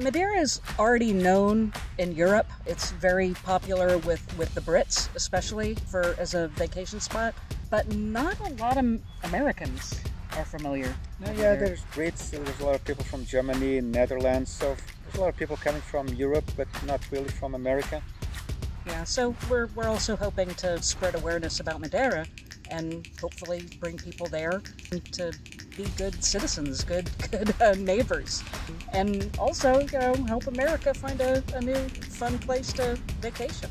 Madeira is already known in Europe. It's very popular with, with the Brits, especially for as a vacation spot. But not a lot of Americans are familiar. No, yeah, there's Brits. There's a lot of people from Germany, Netherlands. So there's a lot of people coming from Europe, but not really from America. Yeah, so we're, we're also hoping to spread awareness about Madeira and hopefully bring people there to be good citizens, good good uh, neighbors, and also you know help America find a, a new fun place to vacation.